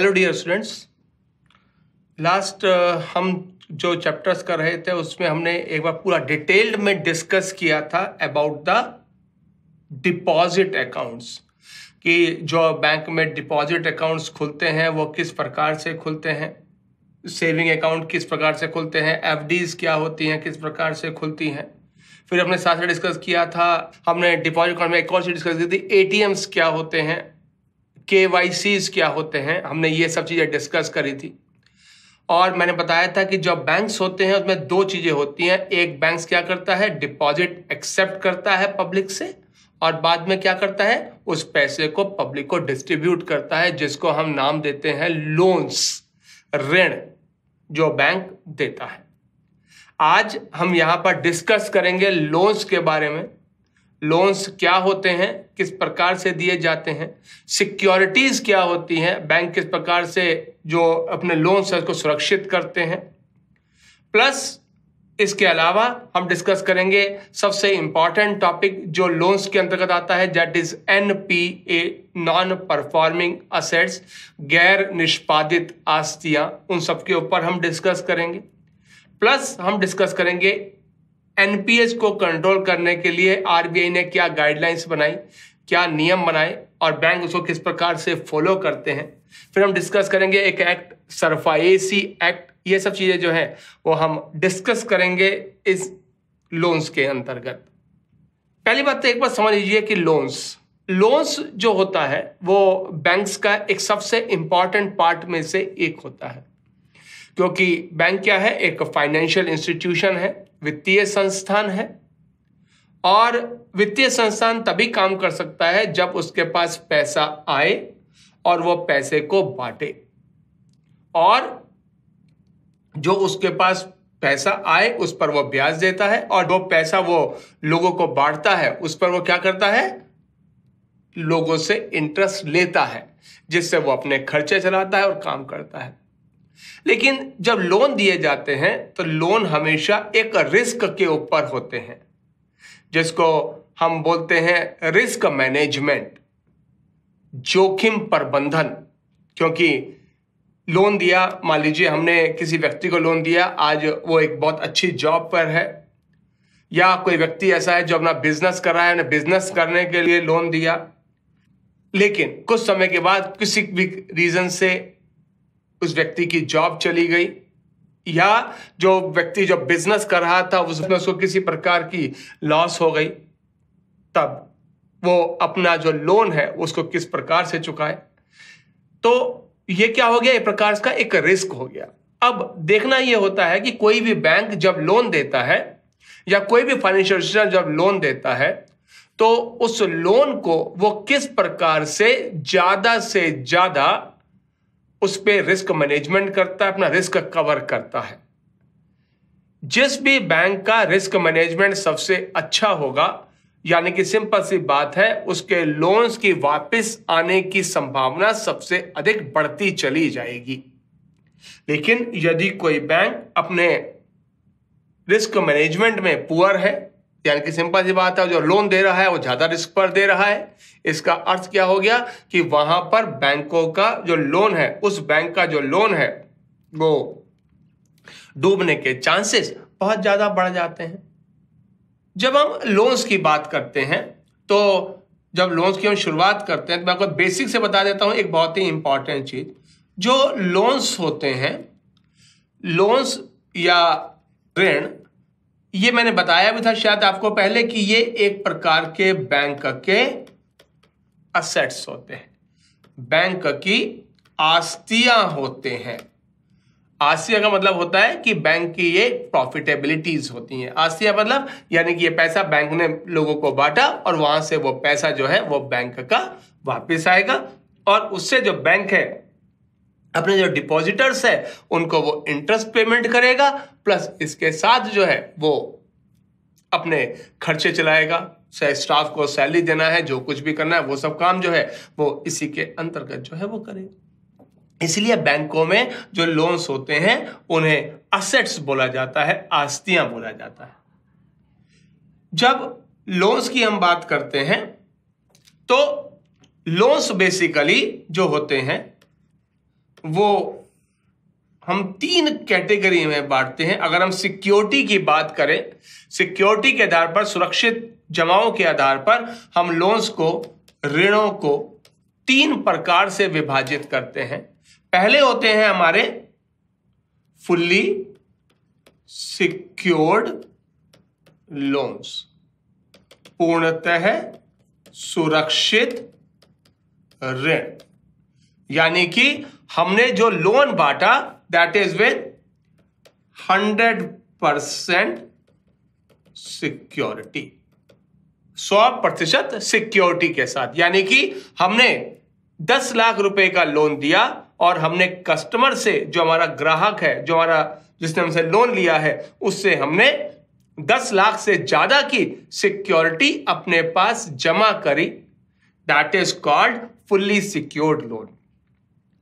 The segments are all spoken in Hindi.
हेलो डियर स्टूडेंट्स लास्ट हम जो चैप्टर्स कर रहे थे, उसमें हमने एक बार पूरा डिटेल्ड में डिस्कस किया था अबाउट द डिपॉजिट अकाउंट्स कि जो बैंक में डिपॉजिट अकाउंट्स खुलते हैं, वो किस प्रकार से खुलते हैं सेविंग अकाउंट किस प्रकार से खुलते हैं एफ़ क्या होती हैं, किस प्रकार से खुलती हैं। फिर हमने साथ में डिस्कस किया था, हमने डिपॉजिट अकाउंट में एक और चीज़ डिस्कस की थी एटीएम्स क्या होते हैं के क्या होते हैं? हमने ये सब चीज़ें डिस्कस करी थी। और मैंने बताया था कि जो बैंक्स होते हैं, उसमें दो चीज़ें होती हैं। एक बैंक क्या करता है? डिपॉजिट एक्सेप्ट करता है पब्लिक से और बाद में क्या करता है? उस पैसे को पब्लिक को डिस्ट्रीब्यूट करता है, जिसको हम नाम देते हैं लोन्स ऋण, जो बैंक देता है। आज हम यहाँ पर डिस्कस करेंगे लोन्स के बारे में। लोन्स क्या होते हैं, किस प्रकार से दिए जाते हैं, सिक्योरिटीज क्या होती हैं, बैंक किस प्रकार से जो अपने लोन्स है उसको सुरक्षित करते हैं। प्लस इसके अलावा हम डिस्कस करेंगे सबसे इंपॉर्टेंट टॉपिक जो लोन्स के अंतर्गत आता है, that is N P A non performing assets, गैर निष्पादित आस्तियाँ, उन सबके ऊपर हम डिस्कस करेंगे। प्लस हम डिस्कस करेंगे एनपीएस को कंट्रोल करने के लिए आरबीआई ने क्या गाइडलाइंस बनाई, क्या नियम बनाए और बैंक उसको किस प्रकार से फॉलो करते हैं? फिर हम डिस्कस करेंगे एक एक्ट सरफाएसी एक्ट ये सब चीज़ें जो है, वो हम डिस्कस करेंगे इस लोन्स के अंतर्गत। पहली बात तो एक बार समझ लीजिए कि लोन्स लोन्स जो होता है, वो बैंक्स का एक सबसे इंपॉर्टेंट पार्ट में से एक होता है। क्योंकि बैंक क्या है? एक फाइनेंशियल इंस्टीट्यूशन है। वित्तीय संस्थान है और वित्तीय संस्थान तभी काम कर सकता है जब उसके पास पैसा आए और वो पैसे को बांटे। और जो उसके पास पैसा आए, उस पर वो ब्याज देता है और जो पैसा वो लोगों को बांटता है, उस पर वो क्या करता है? लोगों से इंटरेस्ट लेता है, जिससे वो अपने खर्चे चलाता है और काम करता है। लेकिन जब लोन दिए जाते हैं तो लोन हमेशा एक रिस्क के ऊपर होते हैं, जिसको हम बोलते हैं रिस्क मैनेजमेंट, जोखिम प्रबंधन। क्योंकि लोन दिया, मान लीजिए हमने किसी व्यक्ति को लोन दिया, आज वो एक बहुत अच्छी जॉब पर है, या कोई व्यक्ति ऐसा है जो अपना बिज़नेस कर रहा है बिज़नेस करने के लिए लोन दिया। लेकिन कुछ समय के बाद किसी भी रीजन से उस व्यक्ति की जॉब चली गई, या जो व्यक्ति जो बिज़नेस कर रहा था उसमें उसको किसी प्रकार की लॉस हो गई, तब वो अपना जो लोन है, उसको किस प्रकार से चुकाए? तो ये क्या हो गया? एक प्रकार का एक रिस्क हो गया। अब देखना यह होता है कि कोई भी बैंक जब लोन देता है, या कोई भी फाइनेंशियल जब लोन देता है तो उस लोन को वो किस प्रकार से, ज़्यादा से ज़्यादा उस पर रिस्क मैनेजमेंट करता है, अपना रिस्क कवर करता है। जिस भी बैंक का रिस्क मैनेजमेंट सबसे अच्छा होगा, यानी कि सिंपल सी बात है, उसके लोन्स की वापस आने की संभावना सबसे अधिक बढ़ती चली जाएगी। लेकिन यदि कोई बैंक अपने रिस्क मैनेजमेंट में पुअर है यानी कि सिंपल सी बात है, जो लोन दे रहा है, वो ज़्यादा रिस्क पर दे रहा है। इसका अर्थ क्या हो गया कि वहाँ पर बैंकों का जो लोन है, उस बैंक का जो लोन है, वो डूबने के चांसेस बहुत ज़्यादा बढ़ जाते हैं। जब हम लोन्स की बात करते हैं तो जब लोन्स की हम शुरुआत करते हैं तो मैं आपको बेसिक से बता देता हूँ, एक बहुत ही इंपॉर्टेंट चीज़। जो लोन्स होते हैं लोन्स या ऋण ये मैंने बताया भी था शायद आपको पहले कि ये एक प्रकार के बैंक के असेट्स होते हैं। बैंक की आस्तियाँ होते हैं। आस्तिया का मतलब होता है कि बैंक की ये प्रॉफिटेबिलिटीज होती हैं। आस्तिया मतलब यानी कि ये पैसा बैंक ने लोगों को बांटा और वहाँ से वो पैसा जो है वो बैंक का वापस आएगा और उससे जो बैंक है अपने जो डिपॉजिटर्स है, उनको वो इंटरेस्ट पेमेंट करेगा प्लस इसके साथ जो है, वो अपने खर्चे चलाएगा, चाहे स्टाफ को सैलरी देना है, जो कुछ भी करना है, वो सब काम जो है, वो इसी के अंतर्गत जो है, वो करेगा। इसलिए बैंकों में जो लोन्स होते हैं, उन्हें असेट्स बोला जाता है, आस्तियाँ बोला जाता है। जब लोन्स की हम बात करते हैं तो लोन्स बेसिकली जो होते हैं वो हम तीन कैटेगरी में बांटते हैं। अगर हम सिक्योरिटी की बात करें, सिक्योरिटी के आधार पर, सुरक्षित जमाओं के आधार पर, हम लोन्स को, ऋणों को तीन प्रकार से विभाजित करते हैं। पहले होते हैं हमारे फुल्ली सिक्योर्ड लोन्स। पूर्णतः सुरक्षित ऋण। यानी कि हमने जो लोन बांटा that is with hundred percent security सौ प्रतिशत सिक्योरिटी के साथ। यानी कि हमने दस लाख रुपए का लोन दिया और हमने कस्टमर से जो हमारा ग्राहक है, जो हमारा, जिसने हमसे लोन लिया है, उससे हमने दस लाख से ज़्यादा की सिक्योरिटी अपने पास जमा करी। That is called fully secured loan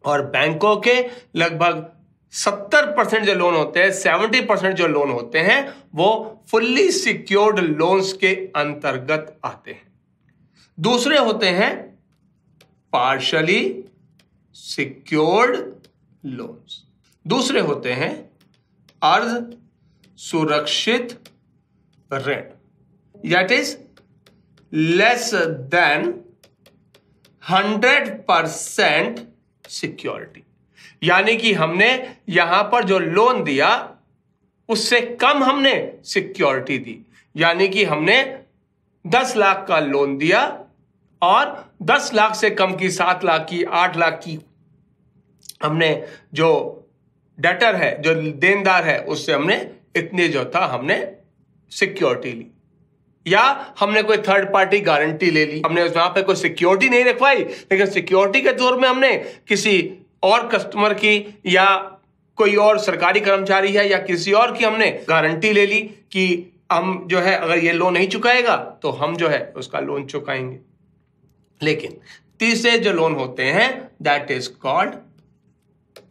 और बैंकों के लगभग सत्तर परसेंट जो लोन होते हैं, सेवेंटी परसेंट जो लोन होते हैं, वो फुल्ली सिक्योर्ड लोन्स के अंतर्गत आते हैं। दूसरे होते हैं पार्शली सिक्योर्ड लोन्स दूसरे होते हैं अर्ध सुरक्षित ऋण। Yet is less than hundred percent security. यानी कि हमने यहाँ पर जो लोन दिया, उससे कम हमने सिक्योरिटी दी। यानी कि हमने दस लाख का लोन दिया और दस लाख से कम की, सात लाख की, आठ लाख की हमने जो डेटर है, जो देनदार है, उससे हमने इतने जो था हमने सिक्योरिटी ली। या हमने कोई थर्ड पार्टी गारंटी ले ली। हमने वहाँ पे कोई सिक्योरिटी नहीं रखवाई, लेकिन सिक्योरिटी के तौर में हमने किसी और कस्टमर की या कोई और सरकारी कर्मचारी है या किसी और की हमने गारंटी ले ली कि हम जो है, अगर ये लोन नहीं चुकाएगा तो हम जो है उसका लोन चुकाएँगे। लेकिन तीसरे जो लोन होते हैं that is called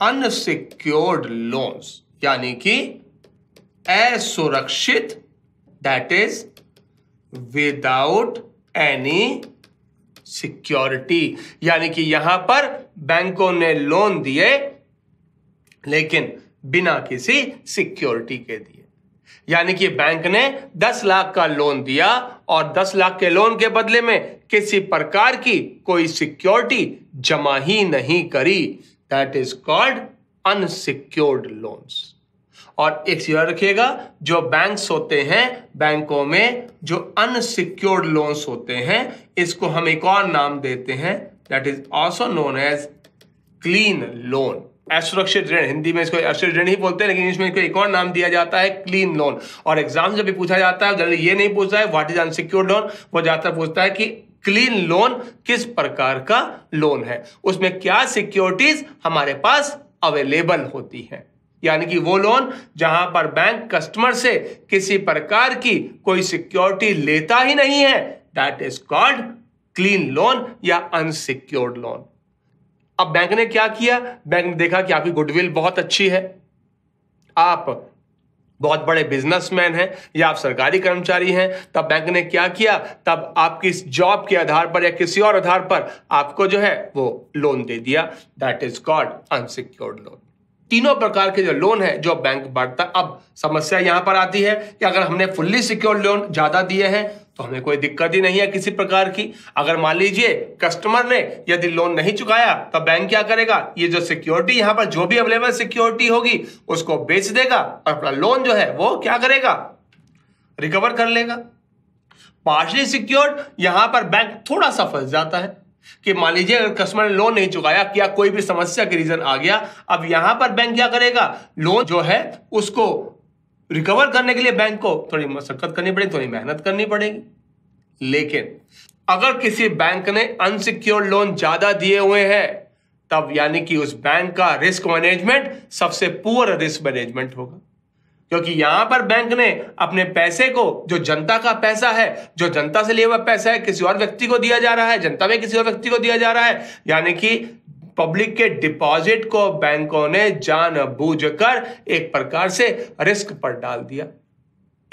unsecured loans यानी कि असुरक्षित that is without any security यानी कि यहाँ पर बैंकों ने लोन दिए, लेकिन बिना किसी सिक्योरिटी के दिए। यानी कि बैंक ने 10 लाख का लोन दिया और 10 लाख के लोन के बदले में किसी प्रकार की कोई सिक्योरिटी जमा ही नहीं करी। That is called unsecured loans और एक चीज़ रखिएगा, जो बैंक्स होते हैं, बैंकों में जो अनसिक्योर्ड लोन्स होते हैं, इसको हम एक और नाम देते हैं that is also known as clean loan असुरक्षित ऋण, हिंदी में इसको असुरक्षित ऋण ही बोलते हैं, लेकिन इंग्लिश में इसको एक और नाम दिया जाता है क्लीन लोन और एग्ज़ाम जब भी पूछा जाता है जनरली ये नहीं पूछता है व्हाट इज़ अनसिक्योर्ड लोन वो ज़्यादातर पूछता है कि क्लीन लोन किस प्रकार का लोन है? उसमें क्या सिक्योरिटीज हमारे पास अवेलेबल होती है? यानी कि वो लोन जहाँ पर बैंक कस्टमर से किसी प्रकार की कोई सिक्योरिटी लेता ही नहीं है that is called clean loan या अनसिक्योर्ड लोन अब बैंक ने क्या किया? बैंक ने देखा कि आपकी गुडविल बहुत अच्छी है। आप बहुत बड़े बिजनेसमैन हैं या आप सरकारी कर्मचारी हैं, तब बैंक ने क्या किया? तब आपकी जॉब के आधार पर या किसी और आधार पर आपको जो है वो लोन दे दिया। That is called unsecured loan तीनों प्रकार के जो लोन है, जो बैंक बांटता अब समस्या यहाँ पर आती है कि अगर हमने फुल्ली सिक्योर लोन ज़्यादा दिए हैं तो हमें कोई दिक्कत ही नहीं है किसी प्रकार की। अगर मान लीजिए कस्टमर ने यदि लोन नहीं चुकाया तो बैंक क्या करेगा? ये जो सिक्योरिटी यहाँ पर, जो भी अवेलेबल सिक्योरिटी होगी, उसको बेच देगा और अपना लोन जो है, वो क्या करेगा? रिकवर कर लेगा। पार्शली सिक्योर्ड यहाँ पर बैंक थोड़ा सा फंस जाता है। कि मान लीजिए अगर कस्टमर ने लोन नहीं चुकाया क्या कोई भी समस्या के रीजन आ गया, अब यहाँ पर बैंक क्या करेगा? लोन जो है, उसको रिकवर करने के लिए बैंक को थोड़ी मशक्कत करनी पड़ेगी, थोड़ी मेहनत करनी पड़ेगी। लेकिन अगर किसी बैंक ने अनसिक्योर लोन ज़्यादा दिए हुए हैं, तब यानी कि उस बैंक का रिस्क मैनेजमेंट सबसे पुअर रिस्क मैनेजमेंट होगा। क्योंकि यहाँ पर बैंक ने अपने पैसे को, जो जनता का पैसा है, जो जनता से लिया हुआ पैसा है, किसी और व्यक्ति को दिया जा रहा है, जनता में किसी और व्यक्ति को दिया जा रहा है, यानी कि पब्लिक के डिपॉजिट को बैंकों ने जानबूझकर बूझ कर एक प्रकार से रिस्क पर डाल दिया।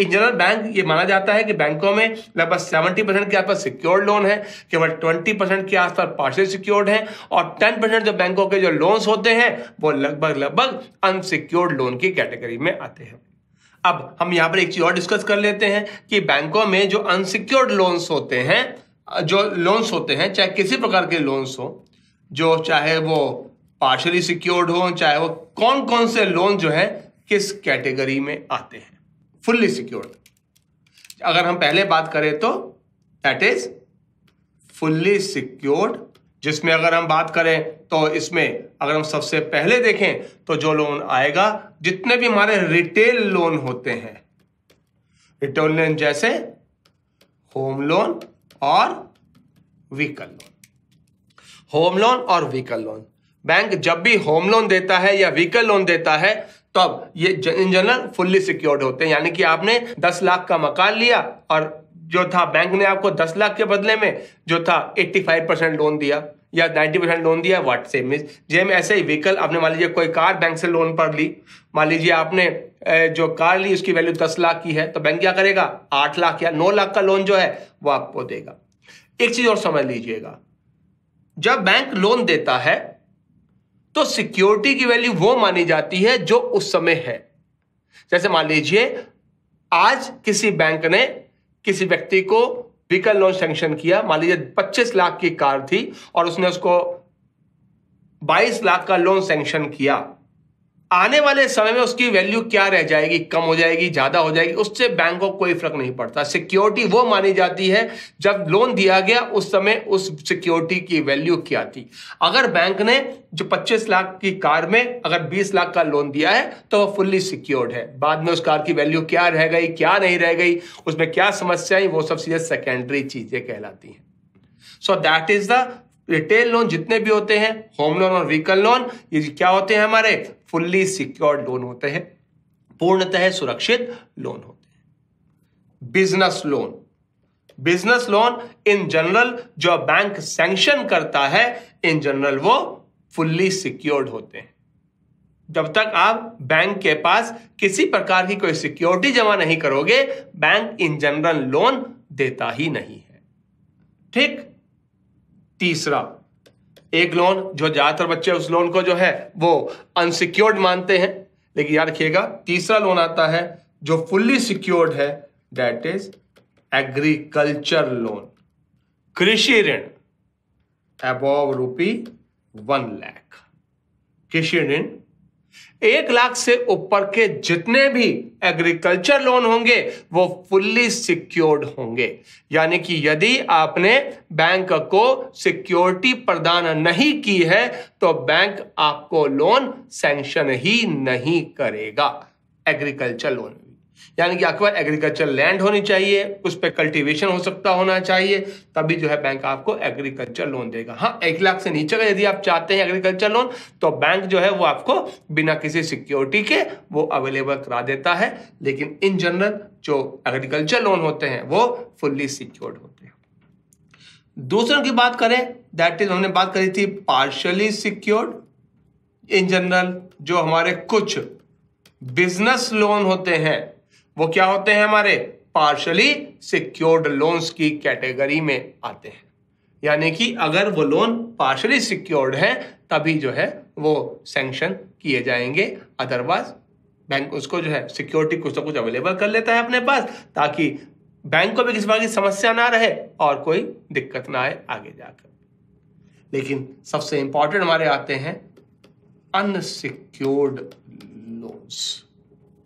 इन जनरल बैंक ये माना जाता है कि बैंकों में लगभग सेवेंटी परसेंट के आसपास सिक्योर्ड लोन है, केवल ट्वेंटी परसेंट के आसपास पार्शियल सिक्योर्ड है, और टेन परसेंट जो बैंकों के जो लोन्स होते हैं, वो लगभग लगभग अनसिक्योर्ड लोन की कैटेगरी में आते हैं। अब हम यहाँ पर एक चीज़ और डिस्कस कर लेते हैं कि बैंकों में जो अनसिक्योर्ड लोन्स होते हैं, जो लोन्स होते हैं, चाहे किसी प्रकार के लोन्स हो, जो चाहे वो पार्शली सिक्योर्ड हो, चाहे वो कौन कौन से लोन जो है, किस कैटेगरी में आते हैं। फुल्ली सिक्योर्ड अगर हम पहले बात करें तो दैट इज़ फुल्ली सिक्योर्ड जिसमें अगर हम बात करें तो इसमें अगर हम सबसे पहले देखें तो जो लोन आएगा, जितने भी हमारे रिटेल लोन होते हैं रिटेल लोन जैसे होम लोन और व्हीकल लोन होम लोन और व्हीकल लोन बैंक जब भी होम लोन देता है या व्हीकल लोन देता है तो अब ये इन जनरल फुल्ली सिक्योर्ड होते हैं। यानी कि आपने दस लाख का मकान लिया और जो था बैंक ने आपको दस लाख के बदले में जो था एट्टी फाइव परसेंट लोन दिया या नाइन्टी परसेंट लोन दिया व्हाट सेम मीन जेम ऐसे ही व्हीकल आपने मान लीजिए कोई कार बैंक से लोन पर ली। मान लीजिए आपने जो कार ली, उसकी वैल्यू दस लाख की है तो बैंक क्या करेगा? आठ लाख या नौ लाख का लोन जो है, वो आपको देगा। एक चीज़ और समझ लीजिएगा। जब बैंक लोन देता है तो सिक्योरिटी की वैल्यू वो मानी जाती है जो उस समय है। जैसे मान लीजिए, आज किसी बैंक ने किसी व्यक्ति को व्हीकल लोन सेंक्शन किया। मान लीजिए 25 लाख की कार थी और उसने उसको 22 लाख का लोन सेंक्शन किया। आने वाले समय में उसकी वैल्यू क्या रह जाएगी? कम हो जाएगी, ज़्यादा हो जाएगी, उससे बैंक को कोई फ़र्क नहीं पड़ता। सिक्योरिटी वो मानी जाती है, जब लोन दिया गया, उस समय उस सिक्योरिटी की वैल्यू क्या थी? अगर बैंक ने जो 25 लाख की कार में, अगर 20 लाख का लोन दिया है तो वह फुल्ली सिक्योर्ड है। बाद में उस कार की वैल्यू क्या रह गई, क्या नहीं रह गई, उसमें क्या समस्याएँ वो सब चीज़ें सेकेंडरी चीज़ें कहलाती हैं। So that is the retail loan जितने भी होते हैं होम लोन और व्हीकल लोन ये क्या होते हैं हमारे? फुल्ली सिक्योर्ड लोन होते हैं, पूर्णतः सुरक्षित लोन होते हैं। Business loan business loan in general जो बैंक सैंक्शन करता है इन जनरल वो फुल्ली सिक्योर्ड होते हैं। जब तक आप बैंक के पास किसी प्रकार की कोई सिक्योरिटी जमा नहीं करोगे बैंक इन जनरल लोन देता ही नहीं है। ठीक? तीसरा, एक लोन जो ज़्यादातर बच्चे उस लोन को जो है, वो अनसिक्योर्ड मानते हैं। लेकिन याद रखिएगा, तीसरा लोन आता है, जो फुल्ली सिक्योर्ड है दैट इज़ एग्रीकल्चर लोन कृषि ऋण अबोव रूपी वन लैख कृषि ऋण एक लाख से ऊपर के जितने भी एग्रीकल्चर लोन होंगे, वो फुल्ली सिक्योर्ड होंगे। यानी कि यदि आपने बैंक को सिक्योरिटी प्रदान नहीं की है तो बैंक आपको लोन सैंक्शन ही नहीं करेगा एग्रीकल्चर लोन यानी कि आपके एग्रीकल्चर लैंड होनी चाहिए, उस पर कल्टीवेशन हो सकता होना चाहिए, तभी जो है बैंक आपको एग्रीकल्चर लोन देगा। हाँ एक लाख से नीचे का यदि आप चाहते हैं एग्रीकल्चर लोन तो बैंक जो है वो आपको बिना किसी सिक्योरिटी के वो अवेलेबल करा देता है। लेकिन इन जनरल जो एग्रीकल्चर लोन होते हैं, वो फुल्ली सिक्योर्ड होते हैं। दूसरों की बात करें दैट इज़ हमने बात करी थी पार्शली सिक्योर्ड इन जनरल जो हमारे कुछ बिज़नेस लोन होते हैं वो क्या होते हैं हमारे? पार्शली सिक्योर्ड लोन्स की कैटेगरी में आते हैं। यानी कि अगर वो लोन पार्शली सिक्योर्ड है, तभी जो है वो सैंक्शन किए जाएँगे। अदरवाइज़ बैंक उसको जो है सिक्योरिटी कुछ ना कुछ अवेलेबल कर लेता है अपने पास, ताकि बैंक को भी किसी बात की समस्या ना रहे और कोई दिक्कत ना आए आगे जाकर। लेकिन सबसे इंपॉर्टेंट हमारे आते हैं अनसिक्योर्ड लोन्स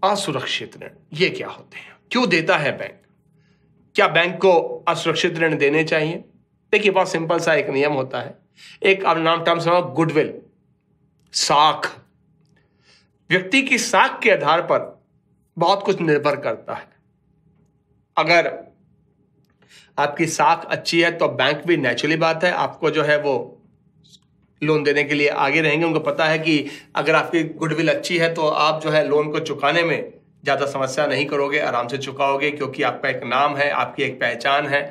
असुरक्षित ऋण, ये क्या होते हैं? क्यों देता है बैंक? क्या बैंक को असुरक्षित ऋण देने चाहिए? देखिए, बहुत सिंपल सा एक नियम होता है। एक अब नाम टर्म समझ गुडविल। साख। व्यक्ति की साख के आधार पर बहुत कुछ निर्भर करता है। अगर आपकी साख अच्छी है तो बैंक भी नेचुरली बात है। आपको जो है वो लोन देने के लिए आगे रहेंगे। उनको पता है कि अगर आपकी गुडविल अच्छी है तो आप जो है लोन को चुकाने में ज़्यादा समस्या नहीं करोगे, आराम से चुकाओगे, क्योंकि आपका एक नाम है, आपकी एक पहचान है।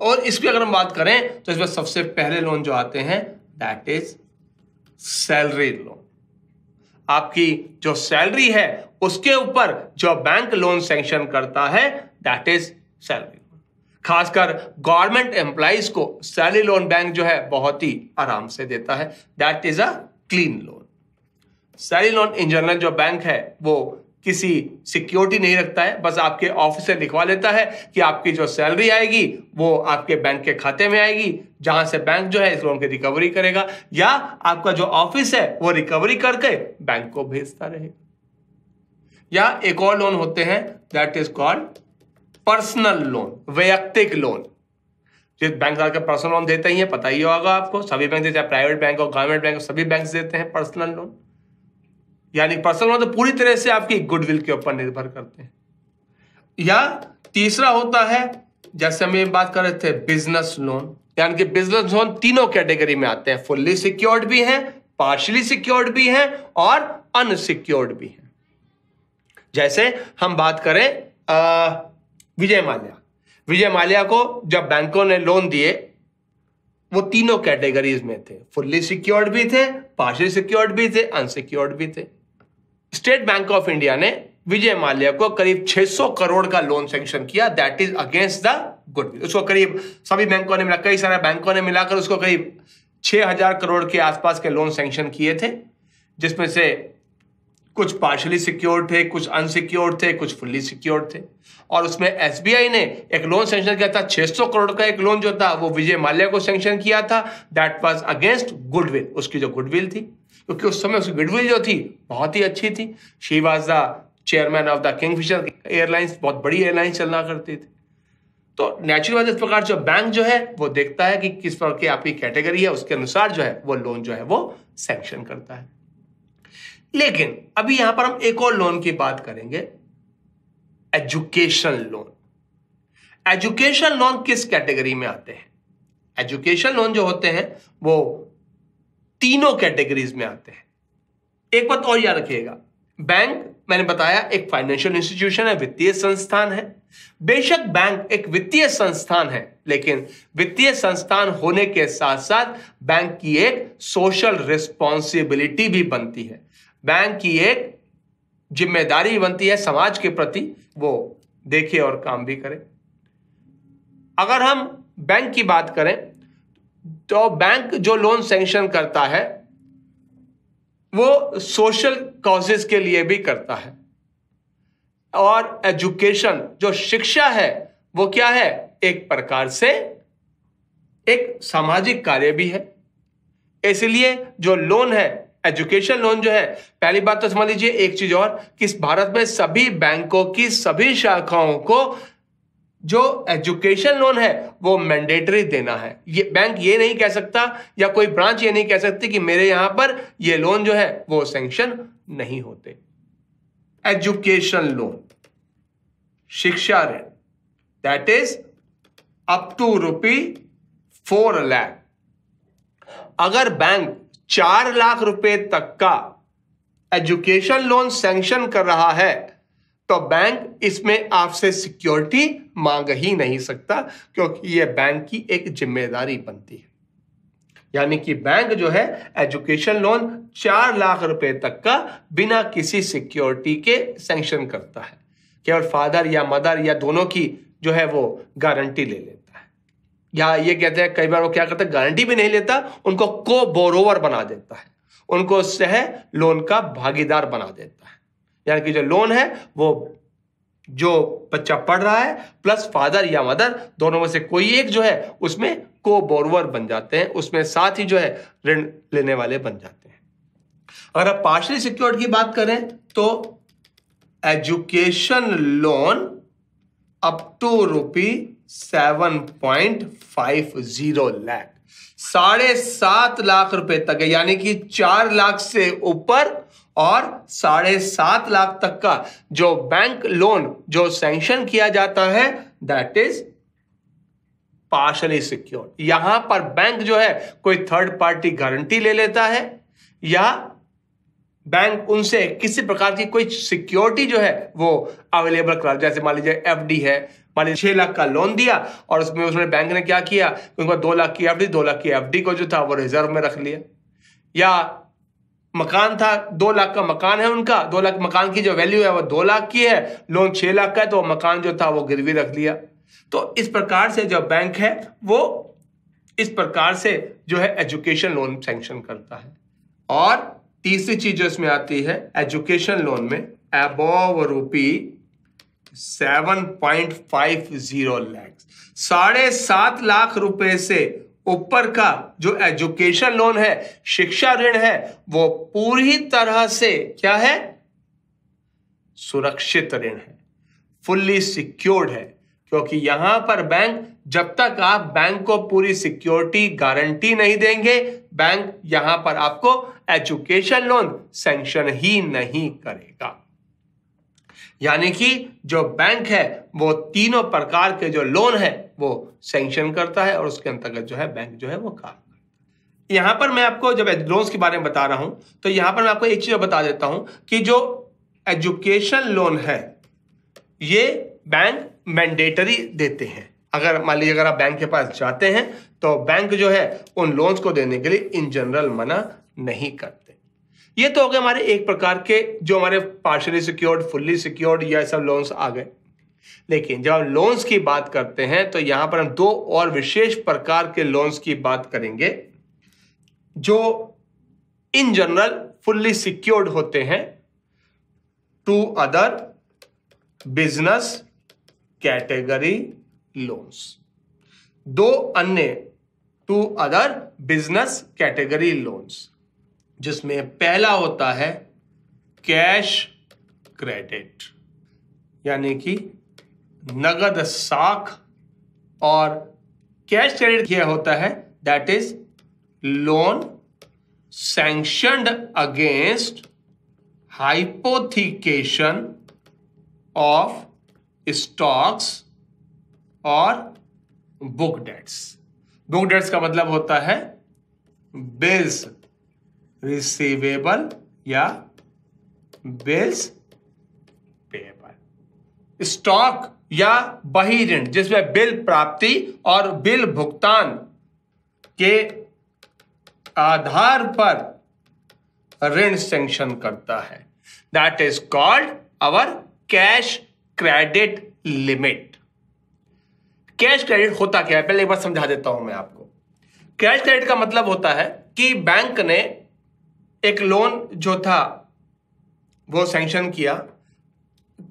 और इसकी अगर हम बात करें तो इसमें सबसे पहले लोन जो आते हैं दैट इज़ सैलरी लोन आपकी जो सैलरी है, उसके ऊपर जो बैंक लोन सैंक्शन करता है दैट इज़ सैलरी खासकर गवर्नमेंट एम्प्लॉइज को सैलरी लोन बैंक जो है बहुत ही आराम से देता है। That is a clean loan salary loan in general जो बैंक है, वो किसी सिक्योरिटी नहीं रखता है। बस आपके ऑफ़िस से लिखवा लेता है कि आपकी जो सैलरी आएगी, वो आपके बैंक के खाते में आएगी, जहाँ से बैंक जो है इस लोन की रिकवरी करेगा, या आपका जो ऑफ़िस है, वो रिकवरी करके बैंक को भेजता रहेगा। या एक और लोन होते हैं that is called personal loan वैयक्तिक लोन जिस बैंक के पर्सनल लोन देते ही है, पता ही होगा आपको, सभी बैंक देते हैं प्राइवेट बैंक और गवर्नमेंट बैंक सभी बैंक देते हैं पर्सनल लोन यानी पर्सनल लोन तो पूरी तरह से आपकी गुडविल के ऊपर निर्भर करते हैं। या तीसरा होता है, जैसे हम ये बात कर रहे थे बिज़नेस लोन यानी कि बिज़नेस लोन तीनों कैटेगरी में आते हैं। फुल्ली सिक्योर्ड भी हैं पार्शली सिक्योर्ड भी हैं, और अनसिक्योर्ड भी हैं। जैसे हम बात करें विजय माल्या। विजय माल्या को जब बैंकों ने लोन दिए, वो तीनों कैटेगरीज में थे। फुल्ली सिक्योर्ड भी थे पार्शली सिक्योर्ड भी थे अनसिक्योर्ड भी थे। स्टेट बैंक ऑफ़ इंडिया ने विजय माल्या को करीब 600 करोड़ का लोन सेंक्शन किया। That is against the goodwill उसको करीब सभी बैंकों ने मिला, कई सारे बैंकों ने मिलाकर उसको करीब 6000 करोड़ के आसपास के लोन सेंक्शन किए थे, जिसमें से कुछ पार्शली सिक्योर्ड थे, कुछ अनसिक्योर्ड थे, कुछ फुल्ली सिक्योर्ड थे। और उसमें एसबीआई ने एक लोन सेंक्शन किया था 600 करोड़ का एक लोन जो था, वो विजय माल्या को सेंक्शन किया था। दैट वाज अगेंस्ट गुडविल उसकी जो गुडविल थी, क्योंकि उस समय उसकी गुडविल जो थी, बहुत ही अच्छी थी। She was the chairman of the Kingfisher Airlines बहुत बड़ी एयरलाइंस चलना करती थी। तो नेचुरल इस प्रकार जो बैंक जो है, वो देखता है कि किस प्रकार की आपकी कैटेगरी है, उसके अनुसार जो है, वो लोन जो है, वो सेंक्शन करता है। लेकिन, अभी यहाँ पर हम एक और लोन की बात करेंगे। Education loan. एजुकेशन लोन किस कैटेगरी में आते हैं? एजुकेशन लोन जो होते हैं, वो तीनों कैटेगरीज में आते हैं। एक बात और याद रखिएगा, बैंक, मैंने बताया, एक फाइनेंशियल इंस्टीट्यूशन है, वित्तीय संस्थान है। बेशक बैंक एक वित्तीय संस्थान है, लेकिन वित्तीय संस्थान होने के साथ साथ बैंक की एक सोशल रिस्पॉन्सिबिलिटी भी बनती है। बैंक की एक ज़िम्मेदारी बनती है समाज के प्रति, वो देखे और काम भी करे। अगर हम बैंक की बात करें तो बैंक जो लोन सेंक्शन करता है, वो सोशल कॉजेज के लिए भी करता है। और एजुकेशन जो शिक्षा है, वो क्या है? एक प्रकार से एक सामाजिक कार्य भी है। इसलिए जो लोन है एजुकेशन लोन जो है, पहली बात तो समझ लीजिए, एक चीज़ और, कि भारत में सभी बैंकों की, सभी शाखाओं को जो एजुकेशन लोन है, वो मैंडेटरी देना है। ये बैंक ये नहीं कह सकता, या कोई ब्रांच ये नहीं कह सकती कि मेरे यहाँ पर ये लोन जो है, वो सेंक्शन नहीं होते। एजुकेशन लोन, शिक्षा ऋण that is up to rupee four lakh अगर बैंक चार लाख रुपए तक का एजुकेशन लोन सैंक्शन कर रहा है तो बैंक इसमें आपसे सिक्योरिटी मांग ही नहीं सकता, क्योंकि यह बैंक की एक ज़िम्मेदारी बनती है। यानी कि बैंक जो है, एजुकेशन लोन चार लाख रुपए तक का बिना किसी सिक्योरिटी के सैंक्शन करता है। केवल फादर या मदर या दोनों की जो है वो गारंटी ले है। या ये कहते हैं, कई बार वो क्या करते हैं, गारंटी भी नहीं लेता, उनको को बोरोवर बना देता है। उनको सह लोन का भागीदार बना देता है। यानी कि जो लोन है, वो जो बच्चा पढ़ रहा है, प्लस फादर या मदर, दोनों में से कोई एक जो है, उसमें को बोरवर बन जाते हैं, उसमें साथ ही जो है, ऋण लेने वाले बन जाते हैं। अगर आप पार्शली सिक्योर्ड की बात करें तो education loan up to rupee seven point five zero lakh साढ़े सात लाख रुपए तक है, यानी कि चार लाख से ऊपर और साढ़े सात लाख तक का जो बैंक लोन जो सैंक्शन किया जाता है दैट इज़ पार्शली सिक्योर यहाँ पर बैंक जो है, कोई थर्ड पार्टी गारंटी ले लेता है, या बैंक उनसे किसी प्रकार की कोई सिक्योरिटी जो है, वो अवेलेबल करा जैसे मान लीजिए एफडी है मान लीजिए छह लाख का लोन दिया और उसमें उसमें बैंक ने क्या किया? उनका दो लाख की एफडी दो लाख की एफडी को जो था वो रिज़र्व में रख लिया। या मकान था, दो लाख का मकान है उनका, दो लाख मकान की जो वैल्यू है वो दो लाख की है लोन छह लाख का है तो मकान जो था वो गिरवी रख लिया। तो इस प्रकार से जो बैंक है, वो इस प्रकार से जो है एजुकेशन लोन सैंक्शन करता है। और तीसरी चीज़ जो इसमें आती है एजुकेशन लोन में above rupee seven point five zero lakhs साढ़े सात लाख रुपए से ऊपर का जो एजुकेशन लोन है, शिक्षा ऋण है, वो पूरी तरह से क्या है? सुरक्षित ऋण है। फुल्ली सिक्योर्ड है। क्योंकि यहाँ पर बैंक जब तक आप बैंक को पूरी सिक्योरिटी गारंटी नहीं देंगे बैंक यहाँ पर आपको एजुकेशन लोन सैंक्शन ही नहीं करेगा। यानी कि जो बैंक है, वो तीनों प्रकार के जो लोन है, वो सेंक्शन करता है और उसके अंतर्गत जो है बैंक जो है वो काम यहाँ पर मैं आपको जब लोन्स के बारे में बता रहा हूँ तो यहाँ पर मैं आपको एक चीज़ बता देता हूँ कि जो एजुकेशन लोन है, ये बैंक मैंडेटरी देते हैं। अगर मान लीजिए अगर आप बैंक के पास जाते हैं तो बैंक जो है उन लोन्स को देने के लिए इन जनरल मना नहीं करते। ये तो हो गए हमारे एक प्रकार के जो हमारे पार्शली सिक्योर्ड फुल्ली सिक्योर्ड या सब लोन्स आ गए। लेकिन जब हम लोन्स की बात करते हैं तो यहाँ पर हम दो और विशेष प्रकार के लोन्स की बात करेंगे, जो इन जनरल फुल्ली सिक्योर्ड होते हैं two other business category loans दो अन्य two other business category loans जिसमें पहला होता है कैश क्रेडिट, यानी कि नगद साख, और कैश क्रेडिट यह होता है? That is loan sanctioned against hypothecation of stocks और बुक डेट्स बुक डेट्स का मतलब होता है बिल्स रिसीवेबल या बिल्स पेबल। स्टॉक या बही ऋण, जिसमें बिल प्राप्ति और बिल भुगतान के आधार पर ऋण सेंक्शन करता है। That is called our cash credit limit cash credit होता क्या है? पहले एक बार समझा देता हूँ मैं आपको। कैश क्रेडिट का मतलब होता है कि बैंक ने एक लोन जो था, वो सैंक्शन किया।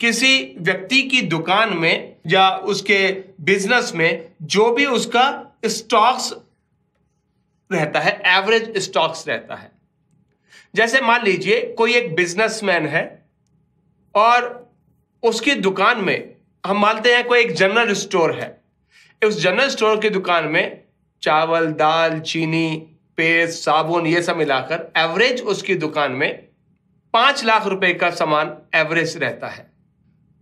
किसी व्यक्ति की दुकान में या उसके बिज़नेस में जो भी उसका स्टॉक्स रहता है एवरेज स्टॉक्स रहता है। जैसे मान लीजिए, कोई एक बिजनेसमैन है और उसकी दुकान में, हम मानते हैं कोई एक जनरल स्टोर है। उस जनरल स्टोर की दुकान में चावल, दाल, चीनी पेस्ट साबुन, ये सब मिलाकर एवरेज उसकी दुकान में पाँच लाख रुपए का सामान एवरेज रहता है।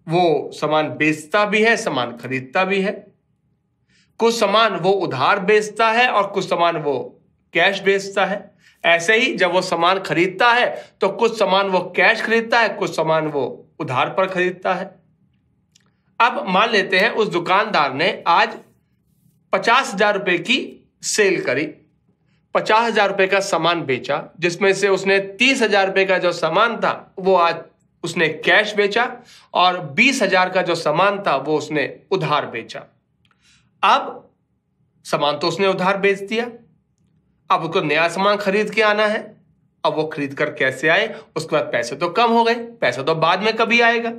वो सामान बेचता भी है, सामान खरीदता भी है। कुछ सामान वो उधार बेचता है और कुछ सामान वो कैश बेचता है। ऐसे ही जब वो सामान खरीदता है तो कुछ सामान वो कैश खरीदता है, कुछ सामान वो उधार पर खरीदता है। अब मान लेते हैं उस दुकानदार ने आज पचास हज़ार रुपए की सेल करी। पचास हज़ार रुपए का सामान बेचा, जिसमें से उसने तीस हज़ार रुपए का जो सामान था, वो आज उसने कैश बेचा और बीस हज़ार का जो सामान था, वो उसने उधार बेचा। अब सामान तो उसने उधार बेच दिया। अब उसको नया सामान खरीद के आना है। अब वो खरीद कर कैसे आए? उसके बाद पैसे तो कम हो गए। पैसा तो बाद में कभी आएगा।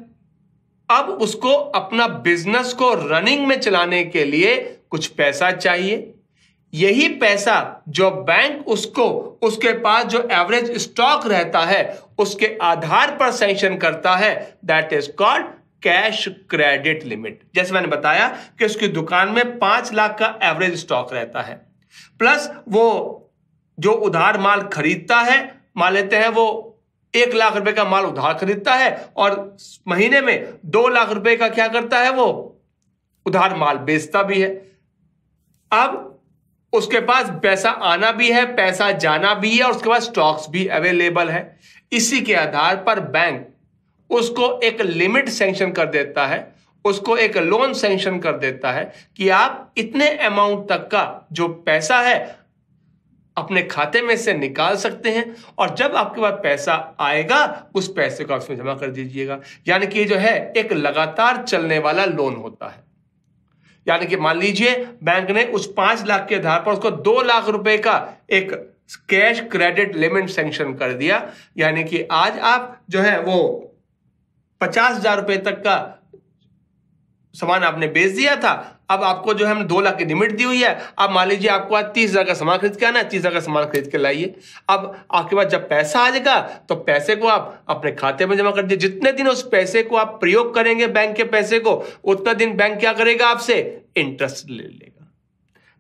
अब उसको अपना बिज़नेस को रनिंग में चलाने के लिए कुछ पैसा चाहिए। यही पैसा जो बैंक उसको, उसके पास जो एवरेज स्टॉक रहता है, उसके आधार पर सैंक्शन करता है that is called cash credit limit जैसे मैंने बताया कि उसकी दुकान में पाँच लाख का एवरेज स्टॉक रहता है। प्लस वो जो उधार माल खरीदता है, मान लेते हैं वो एक लाख रुपए का माल उधार खरीदता है और महीने में दो लाख रुपए का क्या करता है वो उधार माल बेचता भी है। अब उसके पास पैसा आना भी है, पैसा जाना भी है, और उसके पास स्टॉक्स भी अवेलेबल है। इसी के आधार पर बैंक उसको एक लिमिट सेंक्शन कर देता है, उसको एक लोन सेंक्शन कर देता है कि आप इतने अमाउंट तक का जो पैसा है अपने खाते में से निकाल सकते हैं, और जब आपके पास पैसा आएगा, उस पैसे को आप उसमें जमा कर दीजिएगा। यानी कि जो है, एक लगातार चलने वाला लोन होता है। यानी कि मान लीजिए बैंक ने उस पाँच लाख के आधार पर उसको दो लाख रुपए का एक कैश क्रेडिट लिमिट सेंक्शन कर दिया। यानी कि आज आप जो है वो पचास हज़ार रुपए तक का सामान आपने बेच दिया था अब आपको जो है हम दो लाख की लिमिट दी हुई है। अब मान लीजिए आपको आज तीस हज़ार का सामान खरीद के आना है, तीस हज़ार का सामान खरीद के लाइए। अब आपके पास जब पैसा आ जाएगा तो पैसे को आप अपने खाते में जमा कर दीजिए। जितने दिन उस पैसे को आप प्रयोग करेंगे बैंक के पैसे को, उतना दिन बैंक क्या करेगा आपसे? इंटरेस्ट ले लेगा।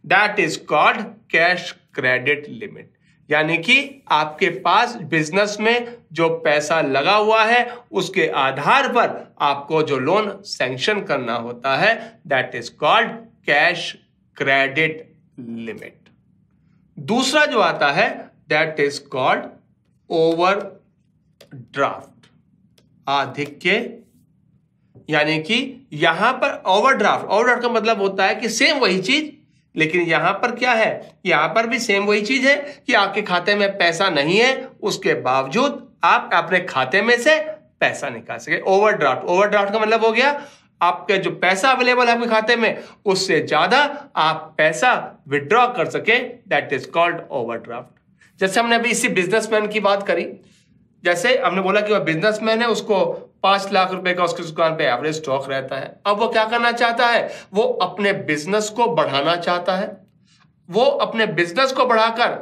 That is called cash credit limit यानी कि आपके पास बिज़नेस में जो पैसा लगा हुआ है, उसके आधार पर आपको जो लोन सैंक्शन करना होता है that is called cash credit limit दूसरा जो आता है that is called overdraft आधिक्य, यानी कि यहाँ पर ओवरड्राफ्ट ओवरड्राफ्ट का मतलब होता है कि सेम वही चीज़ लेकिन यहाँ पर क्या है? यहाँ पर भी सेम वही चीज़ है कि आपके खाते में पैसा नहीं है, उसके बावजूद आप अपने खाते में से पैसा निकाल सके। ओवरड्राफ्ट ओवरड्राफ्ट का मतलब हो गया, आपके जो पैसा अवेलेबल है आपके खाते में, उससे ज़्यादा आप पैसा विड्रॉ कर सके दैट इज़ कॉल्ड ओवरड्राफ्ट जैसे हमने अभी इसी बिजनेसमैन की बात करी, जैसे हमने बोला कि वह बिजनेसमैन है, उसको पाँच लाख रुपए का उसकी दुकान पे एवरेज स्टॉक रहता है। अब वो क्या करना चाहता है? वो अपने बिज़नेस को बढ़ाना चाहता है। वो अपने बिज़नेस को बढ़ाकर,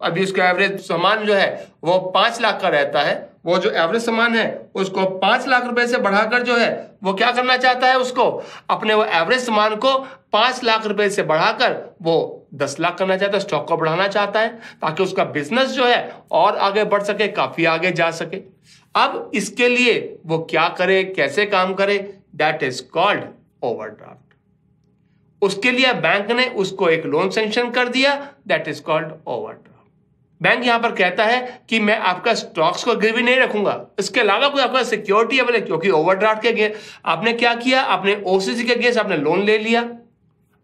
अभी उसका एवरेज सामान जो है, वो पाँच लाख का रहता है। वो जो एवरेज सामान है, उसको पाँच लाख रुपए से बढ़ाकर जो है, वो क्या करना चाहता है उसको? अपने वो एवरेज सामान को पाँच लाख रुपए से बढ़ाकर वो दस लाख करना चाहता है स्टॉक को बढ़ाना चाहता है, ताकि उसका बिज़नेस जो है और आगे बढ़ सके, काफ़ी आगे जा सके। अब इसके लिए वो क्या करे, कैसे काम करे दैट इज़ कॉल्ड ओवरड्राफ्ट उसके लिए बैंक ने उसको एक लोन सेंक्शन कर दिया that is called overdraft bank यहाँ पर कहता है कि मैं आपका स्टॉक्स को गिरवी नहीं रखूँगा। इसके अलावा कोई आपका सिक्योरिटी अवेलेबल क्योंकि ओवरड्राफ्ट के आपने क्या किया? आपने ओसीसी के गेस आपने लोन ले लिया।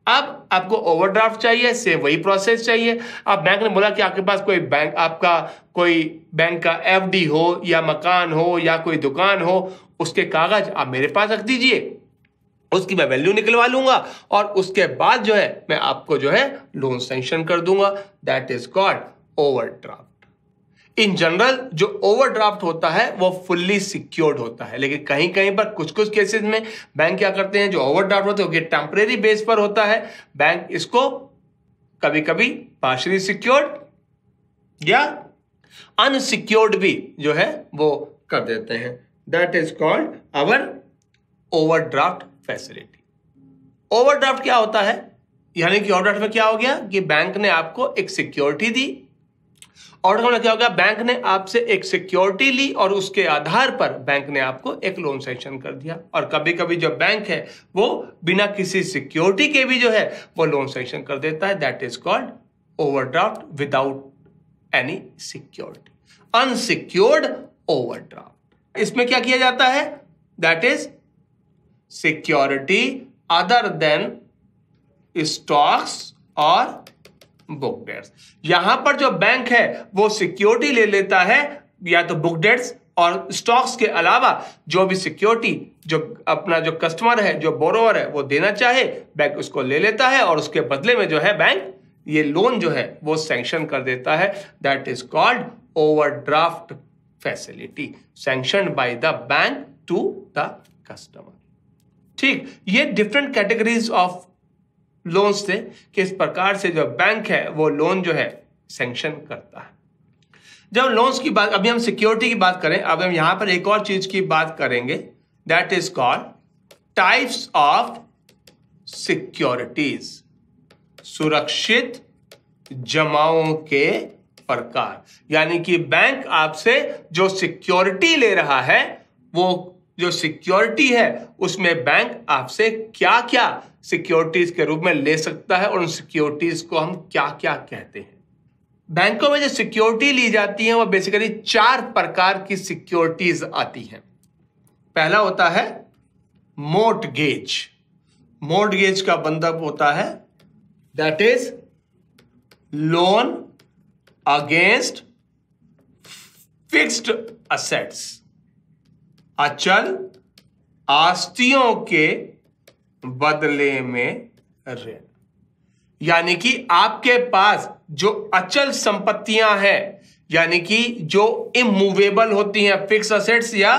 अब आपको ओवरड्राफ्ट चाहिए से वही प्रोसेस चाहिए। अब बैंक ने बोला कि आपके पास कोई बैंक आपका कोई बैंक का एफडी हो, या मकान हो, या कोई दुकान हो, उसके कागज़ आप मेरे पास रख दीजिए। उसकी मैं वैल्यू निकलवा लूँगा और उसके बाद जो है, मैं आपको जो है लोन सेंक्शन कर दूँगा। That is called overdraft in general जो ओवरड्राफ्ट होता है, वो फुल्ली सिक्योर्ड होता है। लेकिन कहीं कहीं पर कुछ कुछ केसेस में बैंक क्या करते हैं, जो ओवरड्राफ्ट होते हैं टेम्परेरी बेस पर होता है। बैंक इसको कभी कभी पार्शली सिक्योर्ड या अनसिक्योर्ड भी जो है, वो कर देते हैं। That is called our overdraft facility overdraft क्या होता है? यानी कि ओवरड्राफ्ट में क्या हो गया कि बैंक ने आपको एक सिक्योरिटी दी। ऑर्डर क्या होगा बैंक ने आपसे एक सिक्योरिटी ली और उसके आधार पर बैंक ने आपको एक लोन सेंक्शन कर दिया। और कभी कभी जो बैंक है, वो बिना किसी सिक्योरिटी के भी जो है, वो लोन सेंक्शन कर देता है। That is called overdraft without any security unsecured overdraft इसमें क्या किया जाता है? That is security other than stocks और बुक डेट्स यहाँ पर जो बैंक है, वो सिक्योरिटी ले लेता है, या तो बुक डेट्स और स्टॉक्स के अलावा जो भी सिक्योरिटी जो अपना जो कस्टमर है, जो बोरोवर है, वो देना चाहे बैंक उसको ले लेता है और उसके बदले में जो है बैंक ये लोन जो है, वो सैंक्शन कर देता है. That is called overdraft facility sanction by the bank to the customer ठीक, ये डिफरेंट कैटेगरीज ऑफ़ लोन्स थे कि इस प्रकार से जो बैंक है, वो लोन जो है सेंक्शन करता है। जब लोन्स की बात, अभी हम सिक्योरिटी की बात करें, अब हम यहाँ पर एक और चीज़ की बात करेंगे that is called types of securities सुरक्षित जमाओं के प्रकार। यानी कि बैंक आपसे जो सिक्योरिटी ले रहा है, वो जो सिक्योरिटी है, उसमें बैंक आपसे क्या क्या सिक्योरिटीज के रूप में ले सकता है और उन सिक्योरिटीज को हम क्या क्या कहते हैं। बैंकों में जो सिक्योरिटी ली जाती है वह बेसिकली चार प्रकार की सिक्योरिटीज आती हैं। पहला होता है मोट गेज मोट गेज का बंधक होता है that is loan against fixed assets अचल आस्तियों के बदले में ऋण। यानी कि आपके पास जो अचल संपत्तियाँ हैं, यानी कि जो इमूवेबल होती हैं फिक्स असेट्स या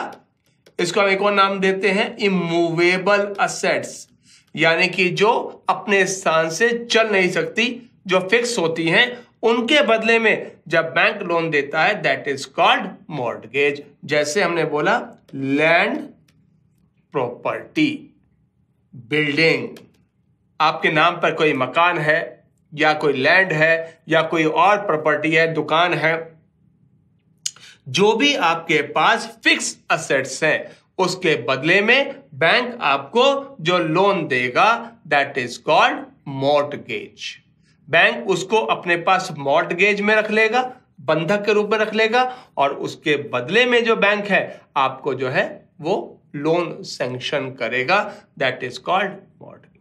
इसको हम एक और नाम देते हैं इमूवेबल असेट्स यानी कि जो अपने स्थान से चल नहीं सकती, जो फिक्स होती हैं, उनके बदले में जब बैंक लोन देता है दैट इज़ कॉल्ड मॉर्गेज जैसे हमने बोला लैंड प्रॉपर्टी बिल्डिंग। आपके नाम पर कोई मकान है, या कोई लैंड है, या कोई और प्रॉपर्टी है, दुकान है, जो भी आपके पास फिक्स असेट्स हैं, उसके बदले में बैंक आपको जो लोन देगा that is called mortgage bank उसको अपने पास मॉर्टगेज में रख लेगा, बंधक के रूप में रख लेगा, और उसके बदले में जो बैंक है, आपको जो है, वो लोन सैंक्शन करेगा दैट इज़ कॉल्ड मॉर्टगेज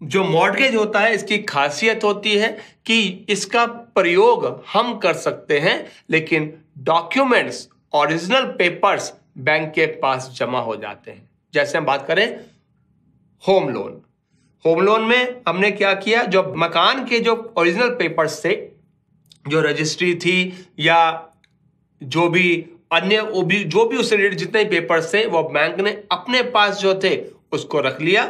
जो मॉर्टगेज होता है, इसकी खासियत होती है कि इसका प्रयोग हम कर सकते हैं, लेकिन डॉक्यूमेंट्स ओरिजिनल पेपर्स बैंक के पास जमा हो जाते हैं। जैसे हम बात करें होम लोन होम लोन में हमने क्या किया? जो मकान के जो ओरिजिनल पेपर्स थे, जो रजिस्ट्री थी या जो भी अन्य वो भी, जो भी उससे रिलेटेड जितने पेपर थे, वो बैंक ने अपने पास जो थे, उसको रख लिया।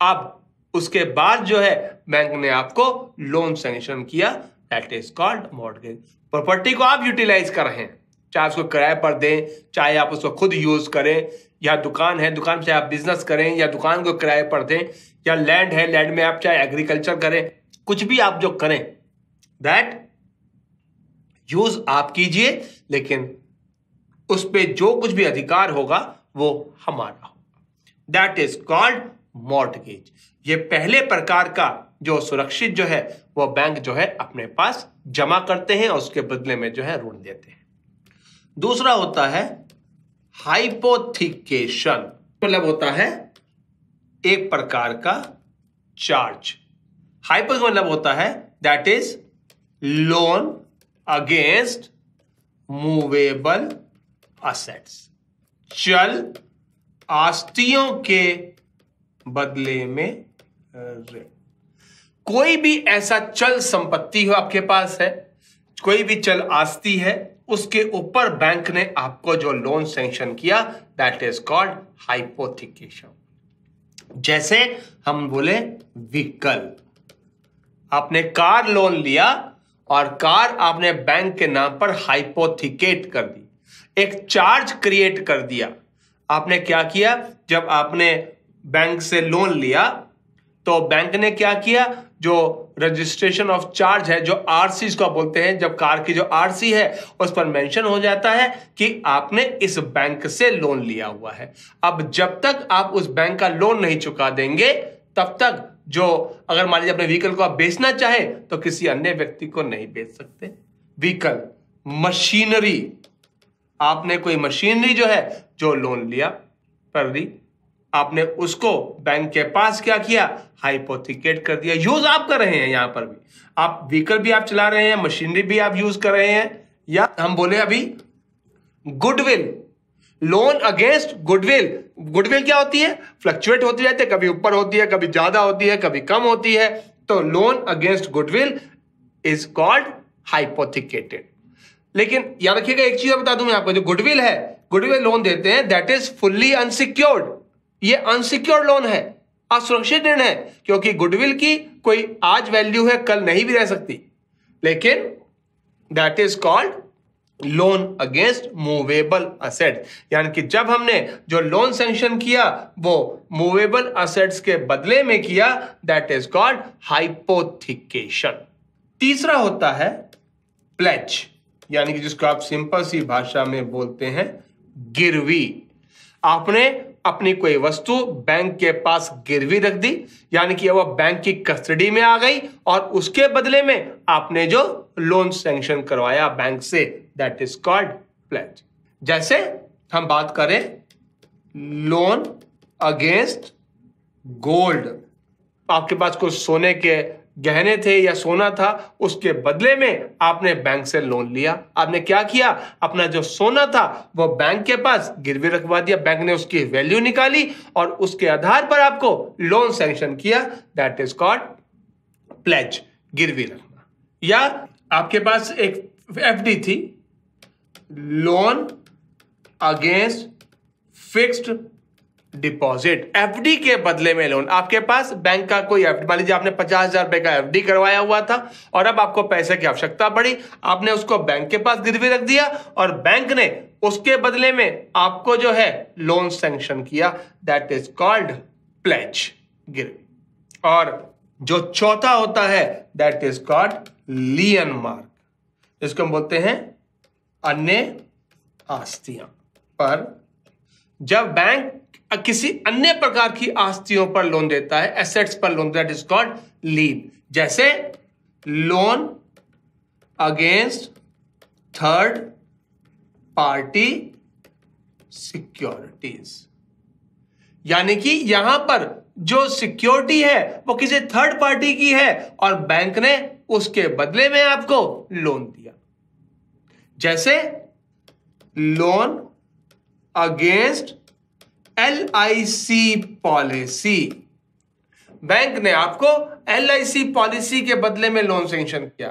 अब उसके बाद जो है बैंक ने आपको लोन सैंक्शन किया। That is called mortgage property को आप यूटिलाइज कर रहे हैं। चाहे उसको किराए पर दें, चाहे आप उसको खुद यूज़ करें, या दुकान है, दुकान से आप बिज़नेस करें, या दुकान को किराए पर दें, या लैंड है लैंड में आप चाहे एग्रीकल्चर करें, कुछ भी आप जो करें दैट यूज़ आप कीजिए। लेकिन उस पर जो कुछ भी अधिकार होगा, वो हमारा होगा। दैट इज़ कॉल्ड मॉर्टगेज ये पहले प्रकार का जो सुरक्षित जो है, वो बैंक जो है अपने पास जमा करते हैं और उसके बदले में जो है ऋण देते हैं। दूसरा होता है हाइपोथिकेशन मतलब होता है एक प्रकार का चार्ज हाइपो मतलब होता है that is loan against movable assets चल, आस्तियों के बदले में ऋण। कोई भी ऐसा चल संपत्ति हो आपके पास है, कोई भी चल आस्ती है, उसके ऊपर बैंक ने आपको जो लोन सैंक्शन किया दैट इज़ कॉल्ड हाइपोथिकेशन जैसे हम बोले व्हीकल आपने कार लोन लिया और कार आपने बैंक के नाम पर हाइपोथिकेट कर दी। एक चार्ज क्रिएट कर दिया। आपने क्या किया? जब आपने बैंक से लोन लिया तो बैंक ने क्या किया? जो रजिस्ट्रेशन ऑफ़ चार्ज है, जो आरसी को बोलते हैं, जब कार की जो आरसी है, उस पर मेंशन हो जाता है कि आपने इस बैंक से लोन लिया हुआ है। अब जब तक आप उस बैंक का लोन नहीं चुका देंगे, तब तक जो अगर मान लीजिए अपने व्हीकल को आप बेचना चाहें तो किसी अन्य व्यक्ति को नहीं बेच सकते। व्हीकल मशीनरी आपने कोई मशीनरी जो है, जो लोन लिया, कर दी, आपने उसको बैंक के पास क्या किया हाइपोथिकेट कर दिया। यूज़ आप कर रहे हैं यहाँ पर भी। आप व्हीकल भी आप चला रहे हैं मशीनरी भी आप यूज़ कर रहे हैं, या हम बोले अभी goodwill loan against goodwill goodwill क्या होती है? फ्लक्चुएट होती रहती है, कभी ऊपर होती है, कभी ज़्यादा होती है, कभी कम होती है। तो loan against goodwill is called hypothecated लेकिन याद रखिएगा, एक चीज़ बता दूँ मैं आपको, जो गुडविल है गुडविल लोन देते हैं दैट इज़ फुल्ली अनसिक्योर्ड ये अनसिक्योर्ड लोन है, असुरक्षित ऋण है, क्योंकि गुडविल की कोई आज वैल्यू है, कल नहीं भी रह सकती। लेकिन that is called loan against movable asset यानी कि जब हमने जो लोन सेंक्शन किया, वो मूवेबल असेट्स के बदले में किया दैट इज़ कॉल्ड हाइपोथिकेशन तीसरा होता है प्लेज यानी कि जिसको आप सिंपल सी भाषा में बोलते हैं, गिरवी. आपने अपनी कोई वस्तु बैंक के पास गिरवी रख दी, यानी कि वह बैंक की कस्टडी में आ गई और उसके बदले में आपने जो लोन सैंक्शन करवाया बैंक से दैट इज़ कॉल्ड प्लेज जैसे हम बात करें लोन अगेंस्ट गोल्ड आपके पास कुछ सोने के गहने थे या सोना था, उसके बदले में आपने बैंक से लोन लिया। आपने क्या किया? अपना जो सोना था, वो बैंक के पास गिरवी रखवा दिया। बैंक ने उसकी वैल्यू निकाली और उसके आधार पर आपको लोन सैंक्शन किया। दैट इज़ कॉल्ड प्लेज गिरवी रखना। या आपके पास एक एफडी थी loan against fixed deposit FD के बदले में लोन आपके पास बैंक का कोई एफडी मान लीजिए आपने पचास हज़ार रुपए का एफडी करवाया हुआ था और अब आपको पैसे की आवश्यकता पड़ी, आपने उसको बैंक के पास गिरवी रख दिया और बैंक ने उसके बदले में आपको जो है लोन सैंक्शन किया दैट इज़ कॉल्ड प्लेज गिरवी। और जो चौथा होता है that is called lien mark इसको हम बोलते हैं अन्य आस्तियाँ। पर जब बैंक किसी अन्य प्रकार की आस्तियों पर लोन देता है एसेट्स पर loan that is called lien जैसे loan against third party securities यानी कि यहाँ पर जो सिक्योरिटी है, वो किसी थर्ड पार्टी की है और बैंक ने उसके बदले में आपको लोन दिया. जैसे loan against L I C policy bank ने आपको एल आई सी पॉलिसी के बदले में लोन सेंक्शन किया।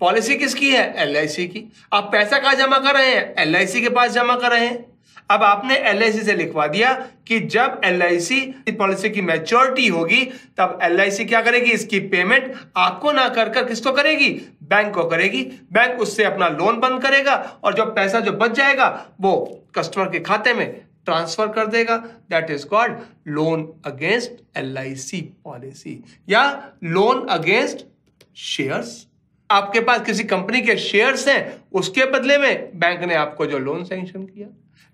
पॉलिसी किसकी है? एल आई सी की। आप पैसा कहा जमा कर रहे हैं? एल आई सी के पास जमा कर रहे हैं। अब आपने LIC से लिखवा दिया कि जब LIC पॉलिसी की मैच्योरिटी होगी, तब LIC क्या करेगी? इसकी पेमेंट आपको ना कर कर किसको करेगी? बैंक को करेगी। बैंक उससे अपना लोन बंद करेगा और जो पैसा जो बच जाएगा, वो कस्टमर के खाते में ट्रांसफ़र कर देगा। That is called loan against LIC policy या लोन अगेंस्ट शेयर्स आपके पास किसी कंपनी के शेयर्स हैं, उसके बदले में बैंक ने आपको जो लोन सैंक्शन किया।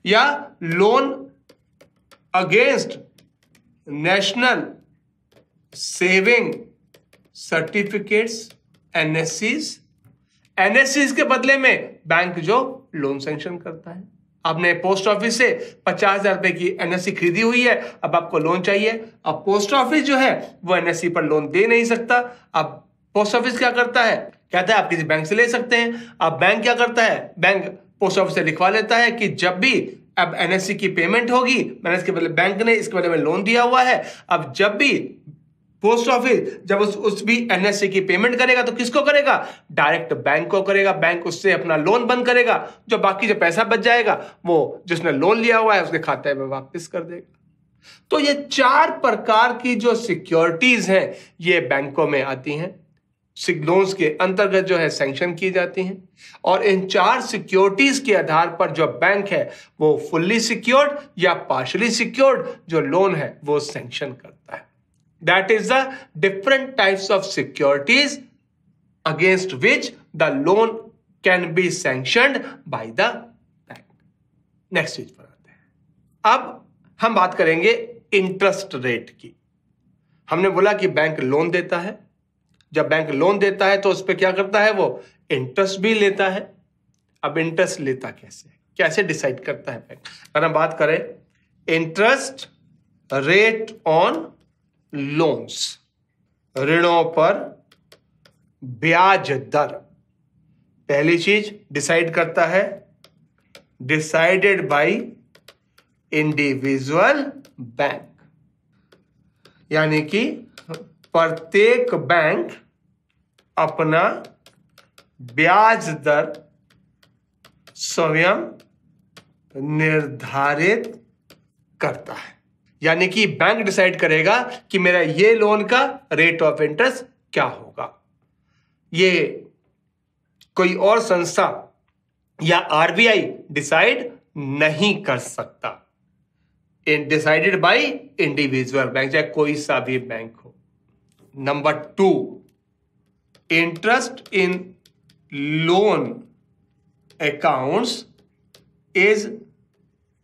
या loan against national saving certificates NSCs NSCs के बदले में बैंक जो लोन सेंक्शन करता है। आपने पोस्ट ऑफ़िस से पचास हज़ार रुपए की एनएससी खरीदी हुई है, अब आपको लोन चाहिए। अब पोस्ट ऑफ़िस जो है, वो एनएससी पर लोन दे नहीं सकता। अब पोस्ट ऑफ़िस क्या करता है? कहता है, आप किसी बैंक से ले सकते हैं। अब बैंक क्या करता है? बैंक पोस्ट ऑफ़िस से लिखवा लेता है कि जब भी अब एनएससी की पेमेंट होगी मैंने इसके बदले बैंक ने इसके बदले में लोन दिया हुआ है। अब जब भी पोस्ट ऑफ़िस जब उस उस भी एनएससी की पेमेंट करेगा तो किसको करेगा? डायरेक्ट बैंक को करेगा। बैंक उससे अपना लोन बंद करेगा। जो बाकी जो पैसा बच जाएगा, वो जिसने लोन लिया हुआ है, उसके खाते में वापस कर देगा। तो ये चार प्रकार की जो सिक्योरिटीज हैं, ये बैंकों में आती हैं। लोन्स के अंतर्गत जो है सैंक्शन की जाती हैं। और इन चार सिक्योरिटीज के आधार पर जो बैंक है, वो फुल्ली सिक्योर्ड या पार्शली सिक्योर्ड जो लोन है, वो सैंक्शन करता है। That is the different types of securities against which the loan can be sanctioned by the bank next चीज़ पर आते हैं। अब हम बात करेंगे इंटरेस्ट रेट की। हमने बोला कि बैंक लोन देता है। जब बैंक लोन देता है तो उस पर क्या करता है वो इंटरेस्ट भी लेता है। अब इंटरेस्ट लेता कैसे? कैसे डिसाइड करता है बैंक अगर हम बात करें इंटरेस्ट रेट ऑन लोन्स ऋणों पर ब्याज दर। पहली चीज़ डिसाइड करता है डिसाइडेड बाय इंडिविजुअल बैंक यानी कि प्रत्येक बैंक अपना ब्याज दर स्वयं निर्धारित करता है। यानी कि बैंक डिसाइड करेगा कि मेरा ये लोन का रेट ऑफ़ इंटरेस्ट क्या होगा। ये कोई और संस्था या आरबीआई डिसाइड नहीं कर सकता। डिसाइडेड बाय इंडिविजुअल बैंक चाहे कोई सा भी बैंक हो। Number two interest in loan accounts is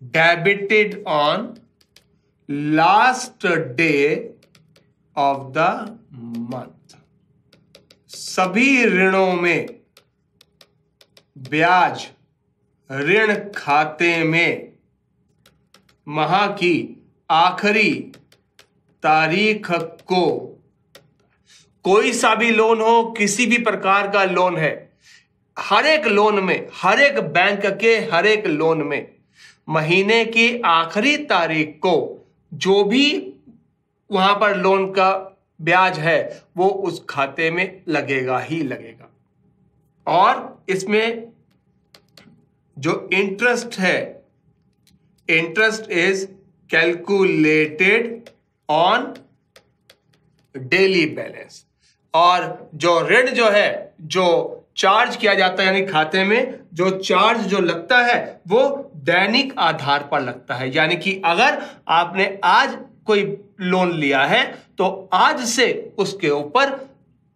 debited on last day of the month सभी ऋणों में, ब्याज, ऋण खाते में, माह की आखिरी तारीख को कोई सा भी लोन हो, किसी भी प्रकार का लोन है, हर एक लोन में, हर एक बैंक के, हर एक लोन में, महीने की आखिरी तारीख को जो भी वहाँ पर लोन का ब्याज है, वो उस खाते में लगेगा ही लगेगा। और इसमें जो इंटरेस्ट है interest is calculated on daily balance और जो ऋण जो है, जो चार्ज किया जाता है यानी खाते में, जो चार्ज जो लगता है, वो दैनिक आधार पर लगता है। यानी कि अगर आपने आज कोई लोन लिया है तो आज से उसके ऊपर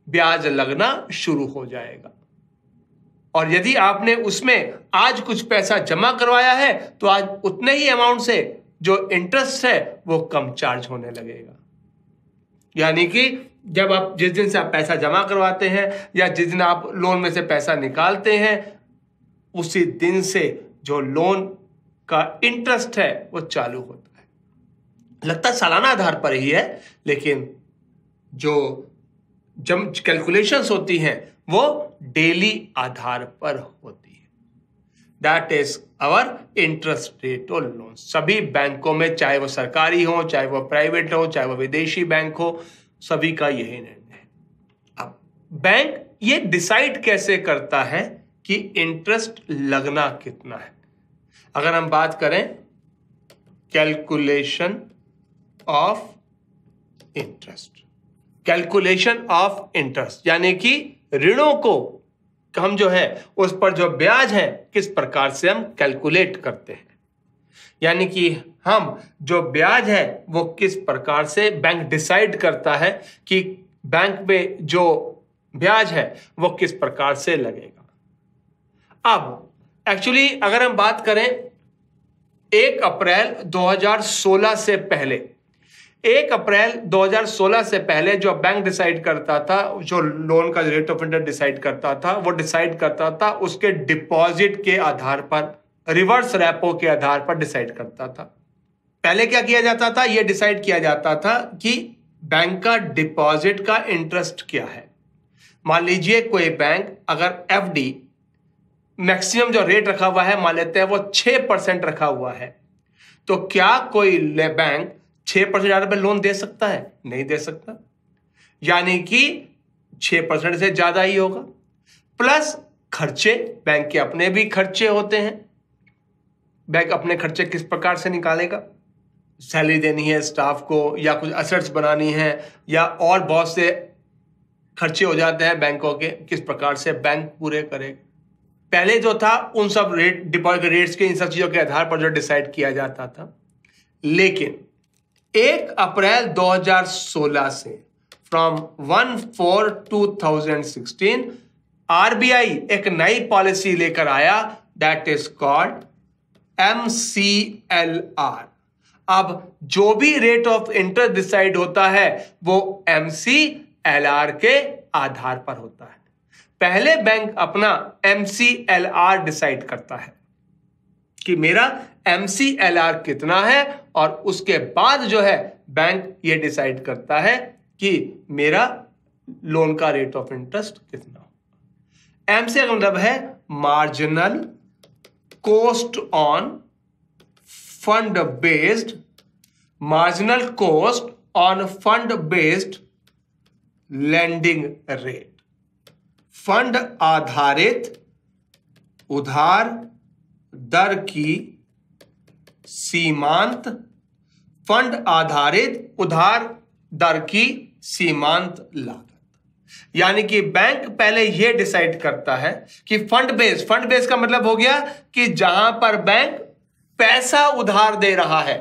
ब्याज लगना शुरू हो जाएगा। और यदि आपने उसमें आज कुछ पैसा जमा करवाया है तो आज उतने ही अमाउंट से जो इंटरेस्ट है, वो कम चार्ज होने लगेगा। यानी कि जब आप जिस दिन से आप पैसा जमा करवाते हैं या जिस दिन आप लोन में से पैसा निकालते हैं, उसी दिन से जो लोन का इंटरेस्ट है, वो चालू होता है। लगता सालाना आधार पर ही है, लेकिन जो जब कैलकुलेशंस होती हैं, वो डेली आधार पर होती है that is our interest rate और लोन सभी बैंकों में, चाहे वो सरकारी हो, चाहे वो प्राइवेट हो, चाहे वो विदेशी बैंक हो, सभी का यही निर्णय है। अब बैंक ये डिसाइड कैसे करता है कि इंटरेस्ट लगना कितना है? अगर हम बात करें calculation of interest calculation of interest यानी कि ऋणों को हम जो है, उस पर जो ब्याज है, किस प्रकार से हम कैलकुलेट करते हैं? यानी कि हम जो ब्याज है, वो किस प्रकार से बैंक डिसाइड करता है कि बैंक में जो ब्याज है, वो किस प्रकार से लगेगा? अब एक्चुअली अगर हम बात करें, एक अप्रैल 2016 से पहले एक अप्रैल 2016 से पहले जो बैंक डिसाइड करता था, जो लोन का रेट ऑफ़ इंटरेस्ट डिसाइड करता था, वो डिसाइड करता था, उसके डिपॉजिट के आधार पर रिवर्स रेपो के आधार पर डिसाइड करता था। पहले क्या किया जाता था? यह डिसाइड किया जाता था कि बैंक का डिपॉजिट का इंटरेस्ट क्या है। मान लीजिए कोई बैंक, अगर एफ़ डी मैक्सिमम जो रेट रखा हुआ है, मान लेते हैं वो छह परसेंट रखा हुआ है तो क्या कोई बैंक छह परसेंट ज़्यादा पे लोन दे सकता है? नहीं दे सकता। यानी कि छह परसेंट से ज़्यादा ही होगा। प्लस खर्चे बैंक के अपने भी खर्चे होते हैं। बैंक अपने खर्चे किस प्रकार से निकालेगा? सैलरी देनी है स्टाफ को, या कुछ असेट्स बनानी है, या और बहुत से खर्चे हो जाते हैं बैंकों के, किस प्रकार से बैंक पूरे करेगा पहले जो था, उन सब रेट डिपॉजिट रेट्स के इन सब चीज़ों के आधार पर जो डिसाइड किया जाता था। लेकिन एक अप्रैल 2016 से from one four two thousand sixteen RBI एक नई पॉलिसी लेकर आया that is called M C L R अब जो भी रेट ऑफ़ इंटरेस्ट डिसाइड होता है, वो एम सी एल आर के आधार पर होता है। पहले बैंक अपना M C L R decide करता है। कि मेरा एमसीएलआर कितना है और उसके बाद जो है बैंक ये डिसाइड करता है कि मेरा लोन का रेट ऑफ़ इंटरेस्ट कितना एम का मतलब है marginal cost on fund based marginal cost on fund based lending rate fund आधारित उधार दर की सीमांत फंड आधारित उधार दर की सीमांत लागत। यानी कि बैंक पहले यह डिसाइड करता है कि फंड बेस फंड बेस का मतलब हो गया कि जहाँ पर बैंक पैसा उधार दे रहा है,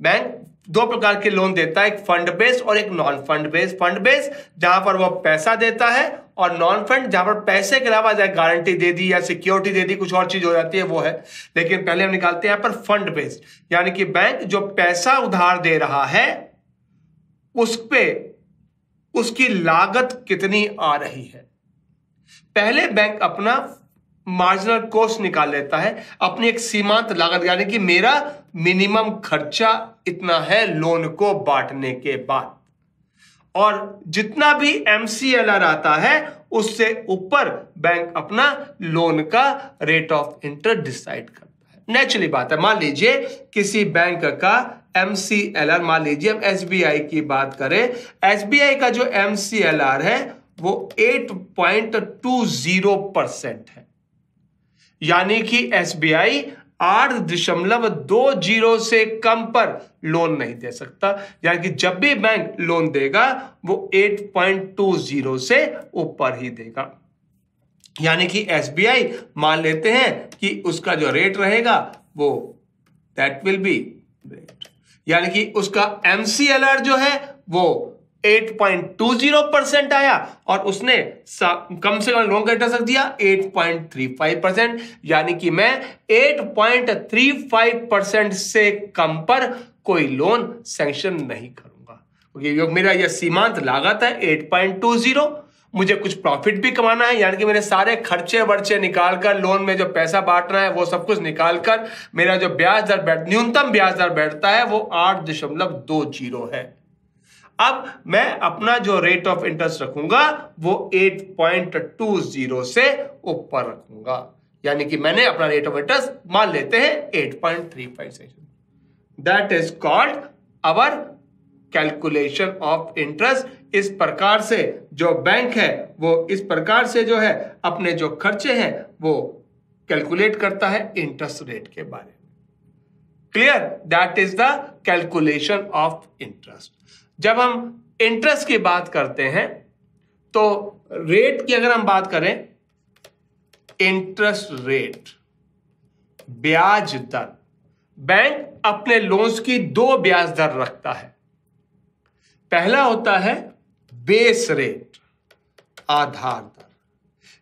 बैंक दो प्रकार के लोन देता है, एक फंड बेस और एक non fund base. Fund base, जहाँ पर वह पैसा देता है और नॉन फंड जहाँ पर पैसे के अलावा जाए गारंटी दे दी या सिक्योरिटी दे दी, कुछ और चीज़ हो जाती है, वो है। लेकिन पहले हम निकालते हैं यहाँ पर फंड बेस्ड यानी कि बैंक जो पैसा उधार दे रहा है, उस पे उसकी लागत कितनी आ रही है। पहले बैंक अपना मार्जिनल कॉस्ट निकाल लेता है, अपनी एक सीमांत लागत, यानी कि मेरा मिनिमम खर्चा इतना है लोन को बांटने के बाद। और जितना भी एमसीएलआर आता है, उससे ऊपर बैंक अपना लोन का रेट ऑफ़ इंटरेस्ट डिसाइड करता है। नेचुरली बात है, मान लीजिए किसी बैंक का एमसीएलआर मान लीजिए हम एसबीआई की बात करें एसबीआई का जो एमसीएलआर है, वो 8.20 परसेंट है। यानी कि एसबीआई आठ दशमलव दो ज़ीरो से कम पर लोन नहीं दे सकता। यानी कि जब भी बैंक लोन देगा, वो 8.20 से ऊपर ही देगा। यानी कि एसबीआई मान लेते हैं कि उसका जो रेट रहेगा, वो दैट विल बी रेट यानी कि उसका एमसीएलआर जो है, वो 8.20 परसेंट आया और उसने कम से कम लोन का इंटरेस्ट दिया 8.35 परसेंट। यानी कि मैं 8.35 परसेंट से कम पर कोई लोन सैंक्शन नहीं करूँगा। क्योंकि मेरा यह सीमांत लागत है 8.20 मुझे कुछ प्रॉफिट भी कमाना है, यानी कि मेरे सारे खर्चे वर्चे निकालकर लोन में जो पैसा बांटना है, वो सब कुछ निकालकर, मेरा जो ब्याज दर बैठ न्यूनतम ब्याज दर बैठता है, वो आठ दशमलव दो ज़ीरो है। अब मैं अपना जो रेट ऑफ़ इंटरेस्ट रखूँगा, वो 8.20 से ऊपर रखूँगा। यानी कि मैंने अपना रेट ऑफ़ इंटरेस्ट मान लेते हैं 8.35 से that is called our calculation of interest इस प्रकार से जो बैंक है, वो इस प्रकार से जो है, अपने जो खर्चे हैं, वो कैलकुलेट करता है इंटरेस्ट रेट के बारे में। Clear that is the calculation of interest जब हम इंटरेस्ट की बात करते हैं तो रेट की अगर हम बात करें इंटरेस्ट रेट ब्याज दर। बैंक अपने लोन्स की दो ब्याज दर रखता है। पहला होता है बेस रेट आधार दर।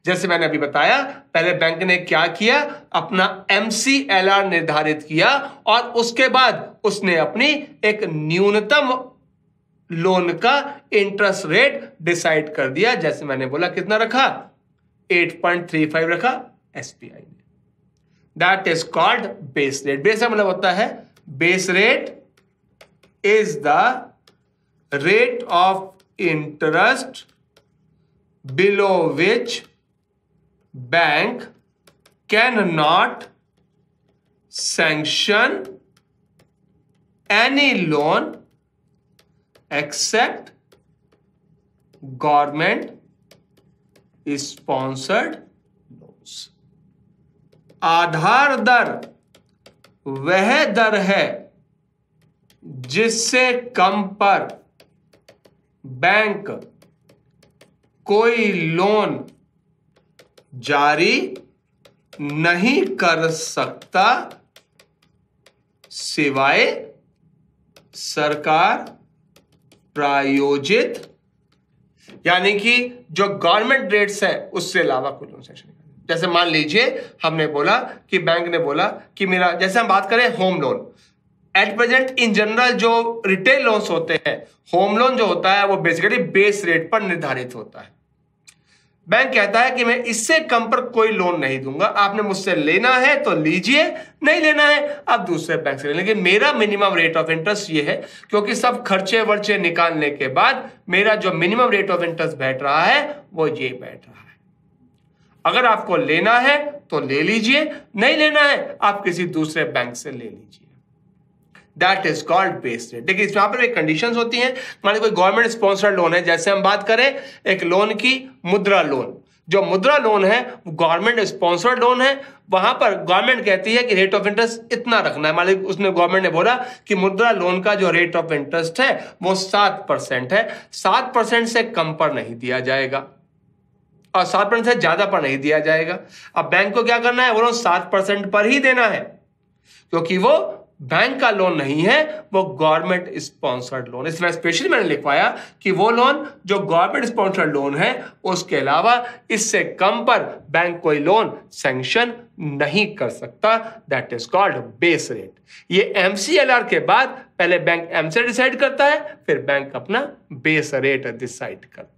जैसे मैंने अभी बताया, पहले बैंक ने क्या किया? अपना एमसीएलआर निर्धारित किया और उसके बाद उसने अपनी एक न्यूनतम लोन का इंटरेस्ट रेट डिसाइड कर दिया, जैसे मैंने बोला, कितना रखा? 8.35 रखा एसबीआई ने। That is called base rate base मतलब होता है base rate is the rate of interest below which bank can not sanction any loan except government sponsored loans आधार दर वह दर है जिससे कम पर बैंक कोई लोन जारी नहीं कर सकता सिवाय सरकार प्रायोजित, यानी कि जो गवर्नमेंट रेट्स है, उससे अलावा कोई लोन सेक्शन जैसे मान लीजिए, हमने बोला कि बैंक ने बोला कि मेरा, जैसे हम बात करें home loan at present in general जो रिटेल लोन्स होते हैं होम लोन जो होता है, वो बेसिकली बेस रेट पर निर्धारित होता है। बैंक कहता है कि मैं इससे कम पर कोई लोन नहीं दूँगा। आपने मुझसे लेना है तो लीजिए, नहीं लेना है, आप दूसरे बैंक से लेकिन मेरा मिनिमम रेट ऑफ़ इंटरेस्ट ये है, क्योंकि सब खर्चे वर्चे निकालने के बाद मेरा जो मिनिमम रेट ऑफ़ इंटरेस्ट बैठ रहा है, वो ये बैठ रहा है। अगर आपको लेना है तो ले लीजिए, नहीं लेना है, आप किसी दूसरे बैंक से ले लीजिए। That is called base rate देखिए यहाँ पर कंडीशन होती हैं। मान कोई गवर्नमेंट स्पॉन्सर्ड लोन है, जैसे हम बात करें, एक लोन की मुद्रा लोन जो मुद्रा लोन है, वो गवर्नमेंट स्पॉन्सर्ड लोन है। वहाँ पर गवर्नमेंट कहती है कि रेट ऑफ़ इंटरेस्ट इतना रखना है। मान उसने गवर्नमेंट ने बोला कि मुद्रा लोन का जो रेट ऑफ़ इंटरेस्ट है, वो सात परसेंट है। सात परसेंट से कम पर नहीं दिया जाएगा। और सात परसेंट से ज़्यादा पर नहीं दिया जाएगा। अब बैंक को क्या करना है? वो सात परसेंट पर ही देना है। क्योंकि वो बैंक का लोन नहीं है, वो गवर्नमेंट स्पॉन्सर्ड लोन इसमें स्पेशली मैंने लिखवाया कि वो लोन जो गवर्नमेंट स्पॉन्सर्ड लोन है, उसके अलावा इससे कम पर बैंक कोई लोन सैंक्शन नहीं कर सकता। That is called base rate ये एमसीएलआर के बाद पहले बैंक एमसी डिसाइड करता है, फिर बैंक अपना बेस रेट डिसाइड करता है।